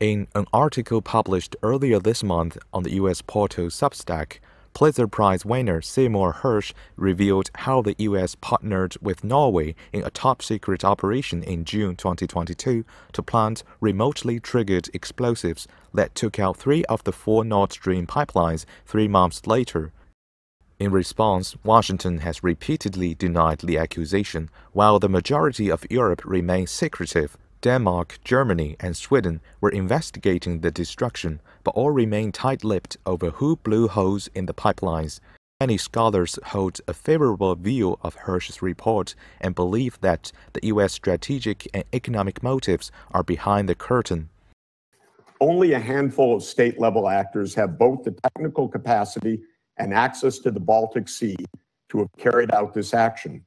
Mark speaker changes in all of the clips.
Speaker 1: In an article published earlier this month on the U.S. portal Substack, Pulitzer Prize winner Seymour Hersh revealed how the U.S. partnered with Norway in a top secret operation in June 2022 to plant remotely triggered explosives that took out three of the four Nord Stream pipelines three months later. In response, Washington has repeatedly denied the accusation, while the majority of Europe remains secretive. Denmark, Germany, and Sweden were investigating the destruction, but all remain tight lipped over who blew holes in the pipelines. Many scholars hold a favorable view of Hersh's report and believe that the U.S. strategic and economic motives are behind the curtain.
Speaker 2: Only a handful of state level actors have both the technical capacity and access to the Baltic Sea to have carried out this action.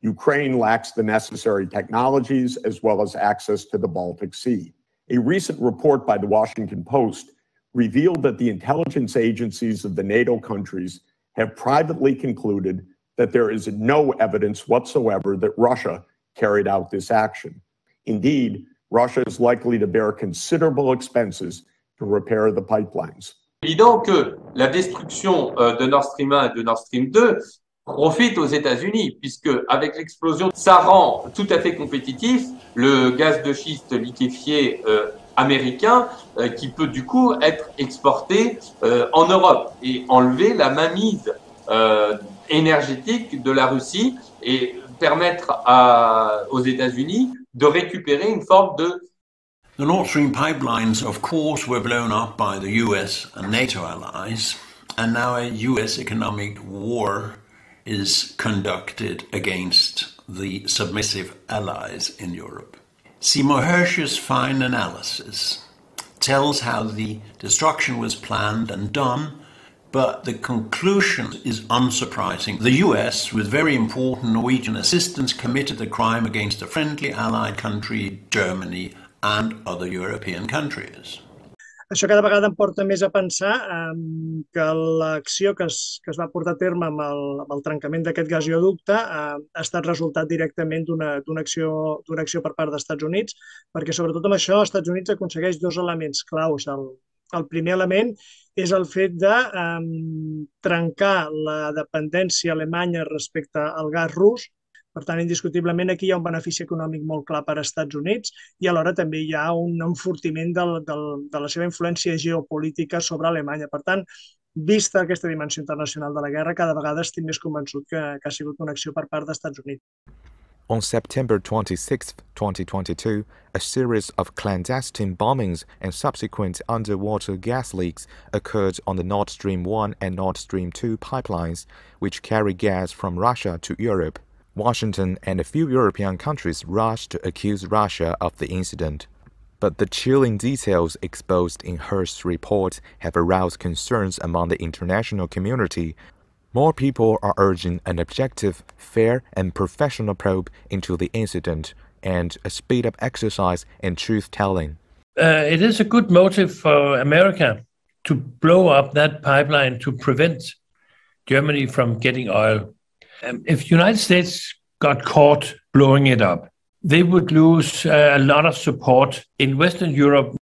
Speaker 2: Ukraine lacks the necessary technologies as well as access to the Baltic Sea. A recent report by the Washington Post revealed that the intelligence agencies of the NATO countries have privately concluded that there is no evidence whatsoever that Russia carried out this action. Indeed, Russia is likely to bear considerable expenses to repair the pipelines.
Speaker 3: évident que la destruction euh, de Nord Stream 1 et de Nord Stream 2 profite aux États-Unis, puisque avec l'explosion, ça rend tout à fait compétitif le gaz de schiste liquéfié euh, américain, euh, qui peut du coup être exporté euh, en Europe et enlever la mainmise énergétique de la Russie et permettre aux États-Unis de récupérer une forme de
Speaker 4: The Nord Stream pipelines, of course, were blown up by the US and NATO allies, and now a US economic war is conducted against the submissive allies in Europe. Seymour Hersh's fine analysis tells how the destruction was planned and done, but the conclusion is unsurprising. The US, with very important Norwegian assistance, committed the crime against a friendly allied country, Germany, and other European countries.
Speaker 5: Això cada vegada em porta més a pensar um, que l'acció que, es, que es va portar a terme amb el, amb el trencament d'aquest gasoducte uh, ha estat resultat directament d'una acció, acció per part dels Estats Units, perquè sobretot amb això els Estats Units aconsegueix dos elements claus. El, el primer element és el fet de um, trencar la dependència alemanya respecte al gas rus, per tant, indiscutiblement aquí hi ha un benefici econòmic molt clar per als Estats Units i alhora també hi ha un enfortiment del, del, de la seva influència geopolítica sobre Alemanya. Per tant, vista aquesta dimensió internacional de la guerra, cada vegada estic més convençut que, que ha sigut una acció per part dels Estats Units.
Speaker 1: On September 26, 2022, a series of clandestine bombings and subsequent underwater gas leaks occurred on the Nord Stream 1 and Nord Stream 2 pipelines, which carry gas from Russia to Europe. Washington and a few European countries rushed to accuse Russia of the incident. But the chilling details exposed in Hersh's report have aroused concerns among the international community. More people are urging an objective, fair, and professional probe into the incident and a speed up exercise in truth telling.
Speaker 6: Uh, it is a good motive for America to blow up that pipeline to prevent Germany from getting oil. Um, if United States got caught blowing it up, they would lose uh, a lot of support in Western Europe.